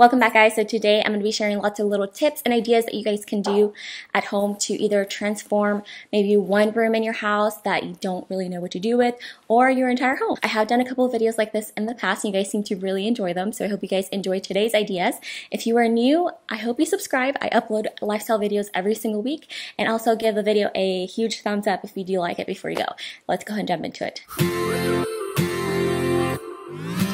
Welcome back guys. So today I'm going to be sharing lots of little tips and ideas that you guys can do at home to either transform maybe one room in your house that you don't really know what to do with or your entire home. I have done a couple of videos like this in the past and you guys seem to really enjoy them. So I hope you guys enjoy today's ideas. If you are new, I hope you subscribe. I upload lifestyle videos every single week and also give the video a huge thumbs up if you do like it before you go. Let's go ahead and jump into it.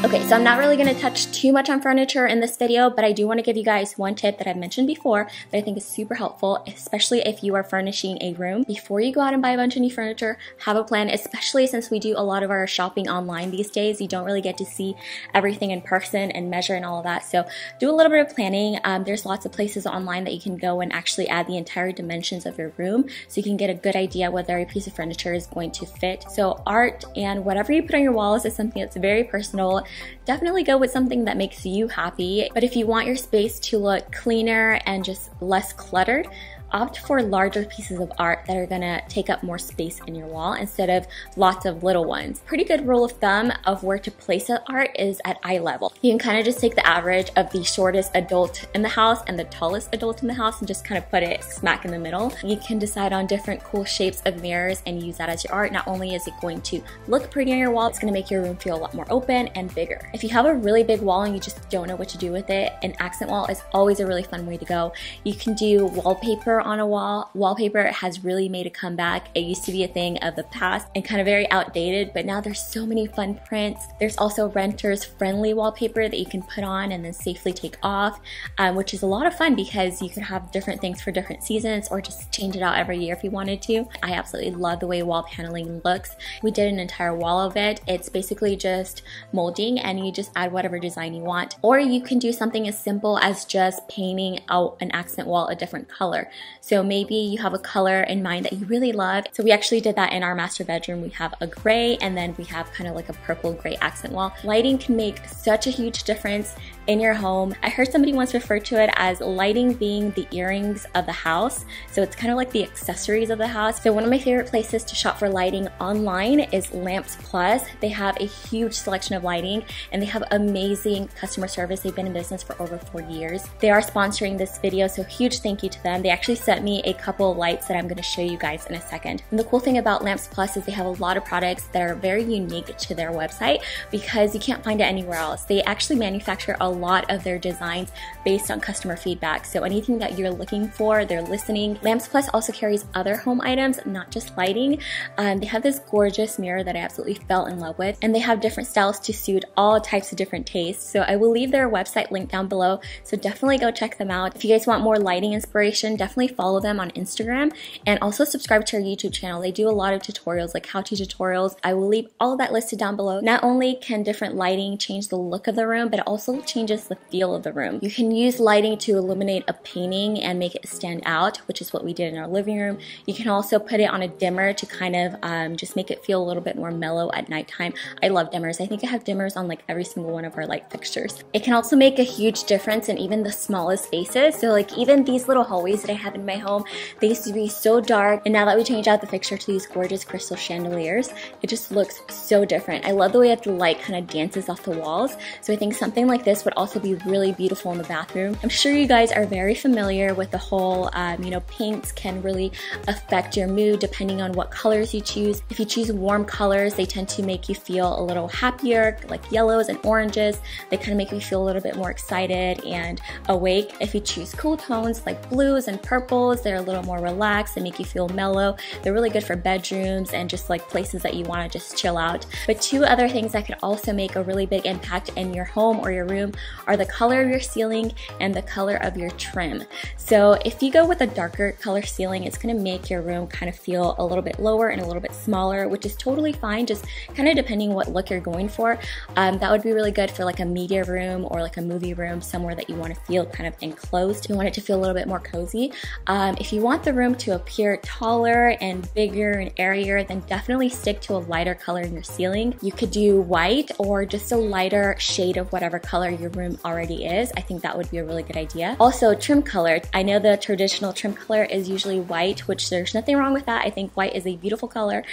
Okay, so I'm not really going to touch too much on furniture in this video, but I do want to give you guys one tip that I've mentioned before that I think is super helpful, especially if you are furnishing a room. Before you go out and buy a bunch of new furniture, have a plan, especially since we do a lot of our shopping online these days. You don't really get to see everything in person and measure and all of that. So do a little bit of planning. Um, there's lots of places online that you can go and actually add the entire dimensions of your room so you can get a good idea whether a piece of furniture is going to fit. So art and whatever you put on your walls is something that's very personal definitely go with something that makes you happy. But if you want your space to look cleaner and just less cluttered, opt for larger pieces of art that are gonna take up more space in your wall instead of lots of little ones. Pretty good rule of thumb of where to place the art is at eye level. You can kind of just take the average of the shortest adult in the house and the tallest adult in the house and just kind of put it smack in the middle. You can decide on different cool shapes of mirrors and use that as your art. Not only is it going to look pretty on your wall, it's gonna make your room feel a lot more open and bigger. If you have a really big wall and you just don't know what to do with it, an accent wall is always a really fun way to go. You can do wallpaper on a wall. Wallpaper has really made a comeback. It used to be a thing of the past and kind of very outdated, but now there's so many fun prints. There's also renters friendly wallpaper that you can put on and then safely take off, um, which is a lot of fun because you can have different things for different seasons or just change it out every year if you wanted to. I absolutely love the way wall paneling looks. We did an entire wall of it. It's basically just molding and you just add whatever design you want. Or you can do something as simple as just painting out an accent wall a different color. So maybe you have a color in mind that you really love. So we actually did that in our master bedroom. We have a gray and then we have kind of like a purple gray accent wall. Lighting can make such a huge difference in your home. I heard somebody once refer to it as lighting being the earrings of the house. So it's kind of like the accessories of the house. So one of my favorite places to shop for lighting online is Lamps Plus. They have a huge selection of lighting and they have amazing customer service. They've been in business for over four years. They are sponsoring this video, so huge thank you to them. They actually sent me a couple of lights that I'm gonna show you guys in a second. And the cool thing about Lamps Plus is they have a lot of products that are very unique to their website because you can't find it anywhere else. They actually manufacture a lot of their designs based on customer feedback. So anything that you're looking for, they're listening. Lamps Plus also carries other home items, not just lighting. Um, they have this gorgeous mirror that I absolutely fell in love with, and they have different styles to suit all types of different tastes. So I will leave their website link down below, so definitely go check them out. If you guys want more lighting inspiration, definitely follow them on Instagram and also subscribe to our YouTube channel. They do a lot of tutorials, like how-to tutorials. I will leave all of that listed down below. Not only can different lighting change the look of the room, but it also changes the feel of the room. You can use lighting to illuminate a painting and make it stand out, which is what we did in our living room. You can also put it on a dimmer to kind of um, just make it feel a little bit more mellow at nighttime. I love dimmers. I think I have dimmers on like every single one of our light fixtures. It can also make a huge difference in even the smallest spaces. So like even these little hallways that I have in my home, they used to be so dark. And now that we changed out the fixture to these gorgeous crystal chandeliers, it just looks so different. I love the way that the light kind of dances off the walls. So I think something like this would also be really beautiful in the bathroom. I'm sure you guys are very familiar with the whole, um, you know, paints can really affect your mood depending on what colors you choose. If you choose warm colors, they tend to make you feel a little happier, like yellows and oranges. They kind of make you feel a little bit more excited and awake. If you choose cool tones like blues and purples, they're a little more relaxed. They make you feel mellow. They're really good for bedrooms and just like places that you want to just chill out. But two other things that could also make a really big impact in your home or your room are the color of your ceiling and the color of your trim. So if you go with a darker color ceiling, it's gonna make your room kind of feel a little bit lower and a little bit smaller, which is totally fine, just kind of depending what look you're going for. Um, that would be really good for like a media room or like a movie room, somewhere that you wanna feel kind of enclosed. You want it to feel a little bit more cozy. Um, if you want the room to appear taller and bigger and airier, then definitely stick to a lighter color in your ceiling. You could do white or just a lighter shade of whatever color your room already is, I think that would be a really good idea. Also, trim color. I know the traditional trim color is usually white, which there's nothing wrong with that. I think white is a beautiful color.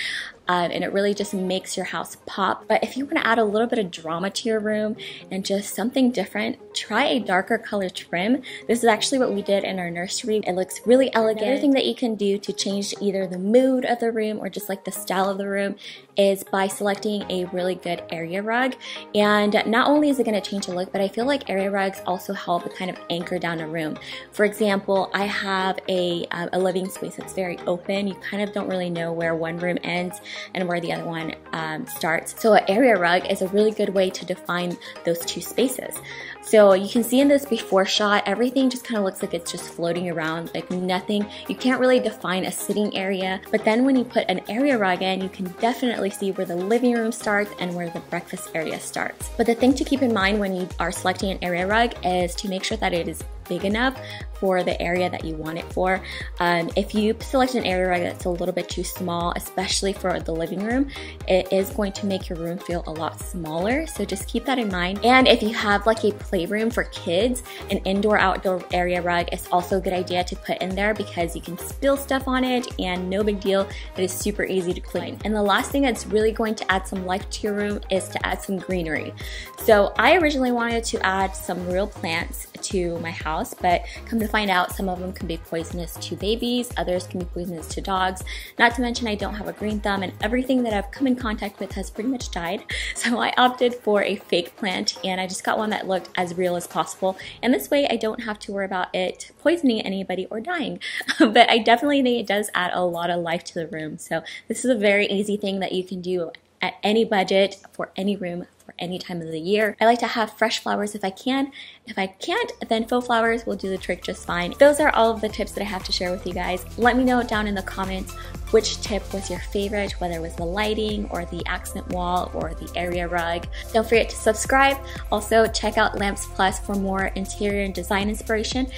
Um, and it really just makes your house pop. But if you want to add a little bit of drama to your room and just something different, try a darker color trim. This is actually what we did in our nursery. It looks really elegant. Everything that you can do to change either the mood of the room or just like the style of the room is by selecting a really good area rug. And not only is it going to change the look, but I feel like area rugs also help kind of anchor down a room. For example, I have a, um, a living space that's very open. You kind of don't really know where one room ends and where the other one um, starts. So an area rug is a really good way to define those two spaces. So you can see in this before shot, everything just kind of looks like it's just floating around, like nothing. You can't really define a sitting area, but then when you put an area rug in, you can definitely see where the living room starts and where the breakfast area starts. But the thing to keep in mind when you are selecting an area rug is to make sure that it is big enough for the area that you want it for. Um, if you select an area that's a little bit too small, especially for the living room, it is going to make your room feel a lot smaller. So just keep that in mind. And if you have like a playroom for kids, an indoor outdoor area rug is also a good idea to put in there because you can spill stuff on it and no big deal. It is super easy to clean. And the last thing that's really going to add some life to your room is to add some greenery. So I originally wanted to add some real plants to my house, but come to find out, some of them can be poisonous to babies, others can be poisonous to dogs. Not to mention, I don't have a green thumb, and everything that I've come in contact with has pretty much died. So I opted for a fake plant, and I just got one that looked as real as possible. And this way, I don't have to worry about it poisoning anybody or dying. but I definitely think it does add a lot of life to the room. So this is a very easy thing that you can do at any budget for any room for any time of the year. I like to have fresh flowers if I can. If I can't, then faux flowers will do the trick just fine. Those are all of the tips that I have to share with you guys. Let me know down in the comments which tip was your favorite, whether it was the lighting or the accent wall or the area rug. Don't forget to subscribe. Also, check out Lamps Plus for more interior and design inspiration.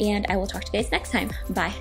And I will talk to you guys next time. Bye.